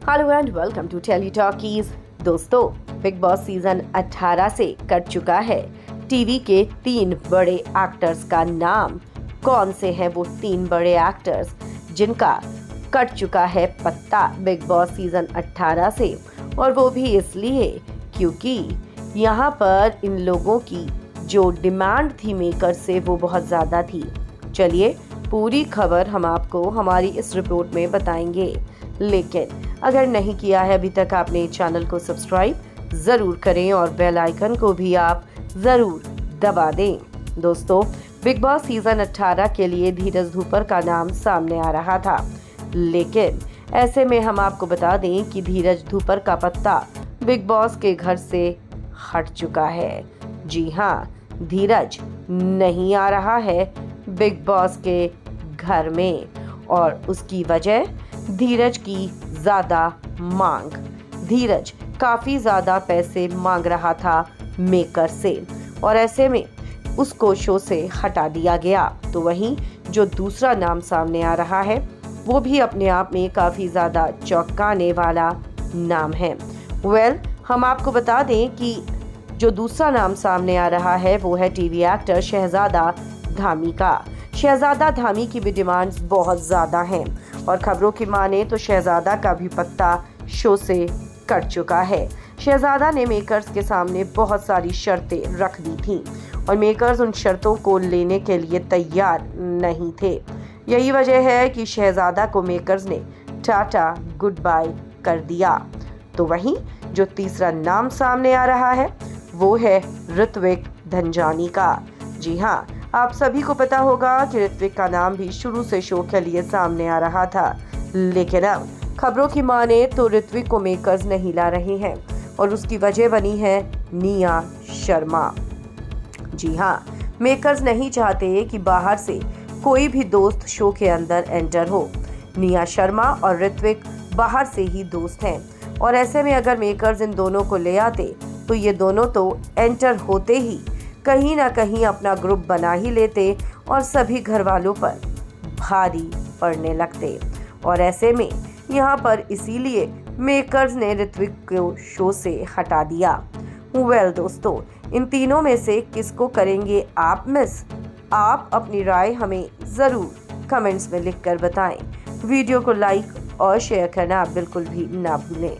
Hello and welcome to Tele Talkies. दोस्तों, big Boss season 18 से cut चुका है। टीवी के तीन बड़े एक्टर्स का नाम, कौन से हैं वो तीन बड़े एक्टर्स जिनका कट चुका है पत्ता बिग बॉस सीज़न 18 से? और वो भी इसलिए क्योंकि यहाँ पर इन लोगों की जो डिमांड थी मेकर से वो बहुत ज़्यादा थी। चलिए, पूरी खबर हम आपको हमारी इस रिपोर्ट में बताएँगे। लेकिन अगर नहीं किया है अभी तक आपने चैनल को सब्सक्राइब, ज़रूर करें और बेल आइकन को भी आप ज़रूर दबा दें। दोस्तों, बिग बॉस सीज़न 18 के लिए धीरज धूपर का नाम सामने आ रहा था। लेकिन ऐसे में हम आपको बता दें कि धीरज धूपर का पत्ता बिग बॉस के घर से हट चुका है। जी हाँ धीरज नहीं आ रहा है बिग बॉस के घर में और उसकी वजह धीरज की ज़्यादा मांग। धीरज काफ़ी ज़्यादा पैसे मांग रहा था मेकर से और ऐसे में उसको शो से हटा दिया गया। तो वहीं जो दूसरा नाम सामने आ रहा है वो भी अपने आप में काफ़ी ज़्यादा चौंकाने वाला नाम है। वेल well, हम आपको बता दें कि जो दूसरा नाम सामने आ रहा है वो है टीवी एक्टर शहजादा धामी का। शहजादा धामी की भी डिमांड्स बहुत ज़्यादा हैं। और खबरों की माने तो शहजादा का भी पत्ता शो से कट चुका है। शहजादा ने मेकर्स के सामने बहुत सारी शर्तें रख दी थी और मेकर्स उन शर्तों को लेने के लिए तैयार नहीं थे। यही वजह है कि शहजादा को मेकर्स ने टाटा गुड बाय कर दिया। तो वहीं जो तीसरा नाम सामने आ रहा है, वो है ऋत्विक धनजानी का। जी हाँ आप सभी को पता होगा कि ऋत्विक का नाम भी शुरू से शो के लिए सामने आ रहा था। लेकिन अब खबरों की माने तो ऋत्विक को मेकर्स नहीं ला रहे हैं और उसकी वजह बनी है निया शर्मा। जी हाँ मेकर्स नहीं चाहते कि बाहर से कोई भी दोस्त शो के अंदर एंटर हो। निया शर्मा और ऋत्विक बाहर से ही दोस्त हैं और ऐसे में अगर मेकर्स इन दोनों को ले आते तो ये दोनों तो एंटर होते ही कहीं ना कहीं अपना ग्रुप बना ही लेते और सभी घर वालों पर भारी पड़ने लगते। और ऐसे में यहाँ पर इसीलिए मेकर्स ने ऋत्विक को शो से हटा दिया। वेल well, दोस्तों इन तीनों में से किसको करेंगे आप मिस आप अपनी राय हमें ज़रूर कमेंट्स में लिखकर बताएँ। वीडियो को लाइक और शेयर करना बिल्कुल भी ना भूलें।